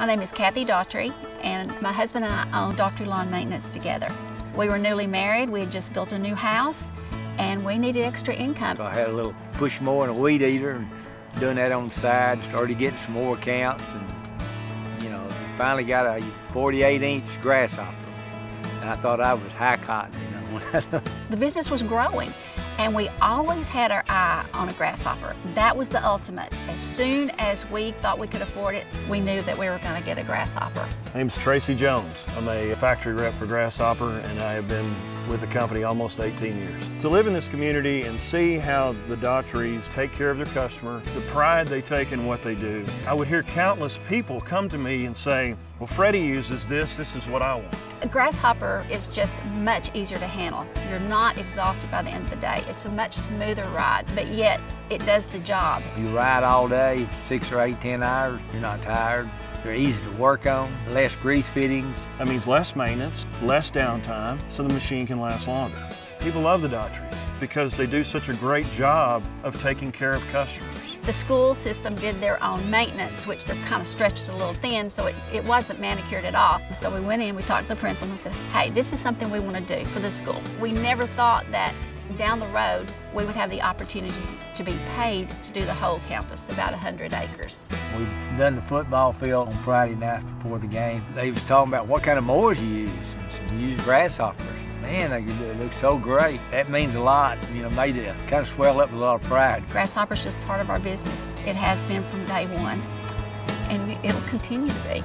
My name is Kathy Daughtrey, and my husband and I own Daughtrey Lawn Maintenance together. We were newly married, we had just built a new house, and we needed extra income. So I had a little push mower and a weed eater, and doing that on the side, started getting some more accounts, and you know, finally got a 48 inch grasshopper. And I thought I was high cotton, you know. the business was growing, and we always had our eye on a grasshopper. That was the ultimate. As soon as we thought we could afford it, we knew that we were going to get a grasshopper. My name's Tracy Jones. I'm a factory rep for Grasshopper, and I have been with the company almost 18 years. To live in this community and see how the Daughtreys take care of their customer, the pride they take in what they do, I would hear countless people come to me and say, well, Freddie uses this, this is what I want. A grasshopper is just much easier to handle. You're not exhausted by the end of the day. It's a much smoother ride, but yet it does the job. You ride all day, six or eight, ten hours, you're not tired. They're easy to work on, less grease fittings. That means less maintenance, less downtime, so the machine can last longer. People love the Daughtreys because they do such a great job of taking care of customers. The school system did their own maintenance, which they're kind of stretched a little thin, so it, it wasn't manicured at all. So we went in, we talked to the principal and said, hey, this is something we want to do for the school. We never thought that down the road we would have the opportunity to be paid to do the whole campus, about 100 acres. We've done the football field on Friday night before the game. They was talking about what kind of mowers you use. So we use grasshoppers man, they look so great. That means a lot, you know, made it kind of swell up with a lot of pride. Grasshopper's just part of our business. It has been from day one, and it'll continue to be.